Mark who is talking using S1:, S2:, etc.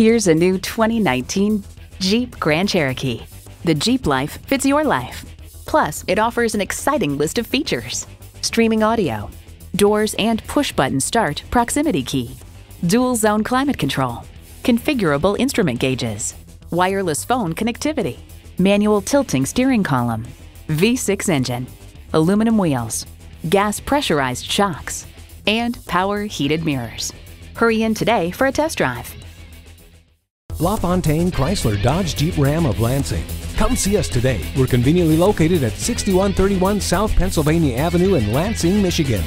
S1: Here's a new 2019 Jeep Grand Cherokee. The Jeep life fits your life. Plus, it offers an exciting list of features streaming audio, doors and push button start proximity key, dual zone climate control, configurable instrument gauges, wireless phone connectivity, manual tilting steering column, V6 engine, aluminum wheels, gas pressurized shocks, and power heated mirrors. Hurry in today for a test drive.
S2: LaFontaine Chrysler Dodge Jeep Ram of Lansing. Come see us today. We're conveniently located at 6131 South Pennsylvania Avenue in Lansing, Michigan.